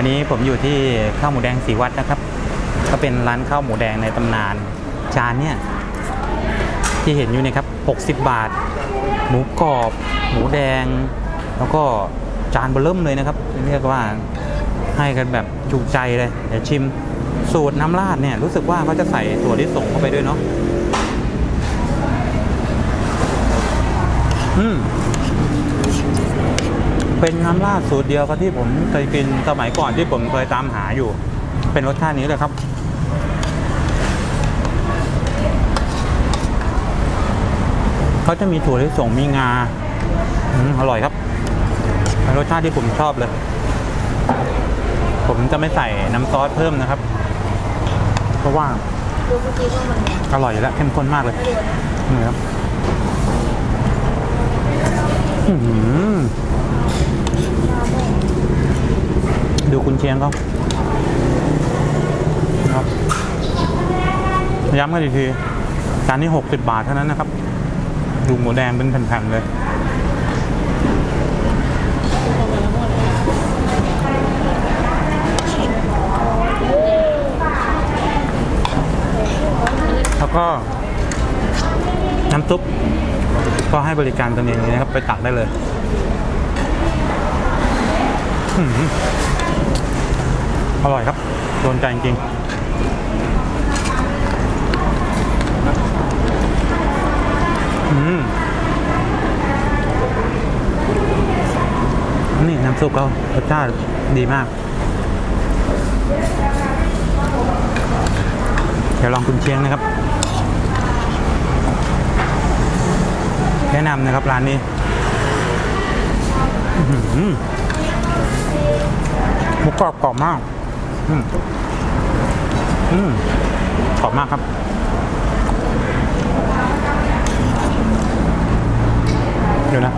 วันนี้ผมอยู่ที่ข้าวหมูแดงสีวัดนะครับ ก็เป็นร้านข้าวหมูแดงในตำนาน จานเนี่ยที่เห็นอยู่เนะครับ 60 บาท หมูกรอบ หมูแดง แล้วก็จานเบอร์เริ่มเลยนะครับ เรียกว่าให้กันแบบจุใจเลย เดี๋ยวชิมสูตรน้ำราดเนี่ยรู้สึกว่าเขาจะใส่ถั่วลิสงเข้าไปด้วยเนาะ อืม เป็นน้ำราดสูตรเดียวกับที่ผมเคยกินสมัยก่อนที่ผมเคยตามหาอยู่ เป็นรสชาตินี้เลยครับ เขาจะมีถั่วลิสงมีงาอืมอร่อยครับเป็นรสชาติที่ผมชอบเลย ผมจะไม่ใส่น้ำซอสเพิ่มนะครับ เพราะว่าอร่อยแล้วเข้มข้นมากเลยนี่ครับ อื้อ หือดูคุณเชียงเขาครับย้ำกันอีกทีจานนี้ 60 บาทเท่านั้นนะครับดูหมูแดงเป็นแผ่นๆเลยแล้วก็น้ำซุปก็ให้บริการตัวเองเลยนะครับ ไปตักได้เลย อร่อยครับ โดนใจจริงอืมนี่น้ำซุปเขารสชาติดีมาก เดี๋ยวลองคุณเชียงนะครับ แนะนำนะครับร้านนี้หมูกรอบกรอบมาก อืมอืมกรอบมากครับเดี๋ยวนะ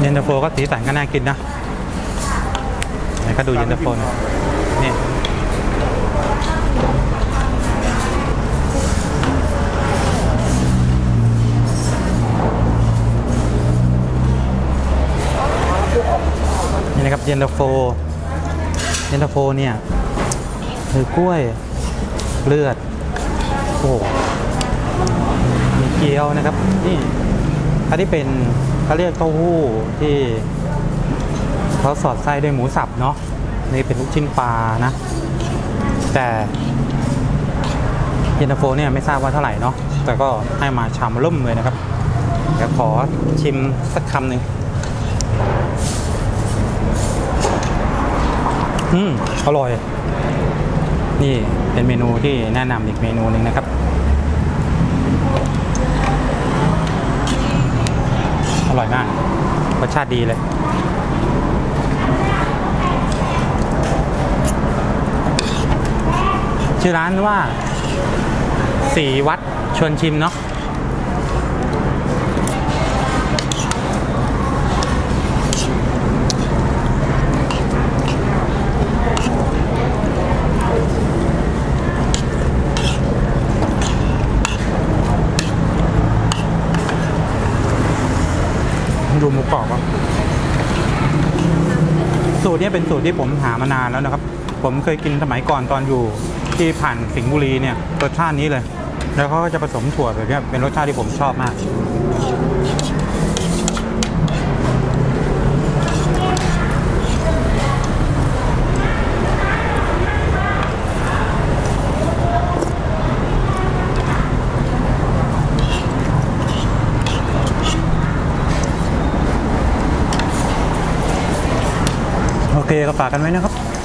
เย็นตาโฟก็สีสันก็น่ากินนะ ก็ดูเย็นตาโฟหน่อยนี่นี่นะครับเย็นตาโฟเย็นตาโฟเนี่ยคือกล้วยเลือดโอ้โหมีเกี๊ยวนะครับนี่อันนี้เป็นเขาเรียกเต้าหู้ที่ เขาสอดไส้ด้วยหมูสับเนาะนี่เป็นลูกชิ้นปลานะ แต่เย็นตาโฟเนี่ยไม่ทราบว่าเท่าไหร่เนาะแต่ก็ให้มาชามล่มเลยนะครับเดี๋ยวขอชิมสักคำหนึ่งอืมอร่อย นี่เป็นเมนูที่แนะนำอีกเมนูหนึ่งนะครับ อร่อยมากรสชาติดีเลย ชื่อร้านว่าสีวัดชวนชิมเนาะดูหมูกรอบครับสูตรนี้เป็นสูตรที่ผมหามานานแล้วนะครับ ผมเคยกินสมัยก่อนตอนอยู่ ที่ผ่านสิงห์บุรีเนี่ยรสชาตินี้เลย แล้วเขาก็จะผสมถั่วแบบนี้เป็นรสชาติที่ผมชอบมากโอเคก็ฝากกันไว้นะครับ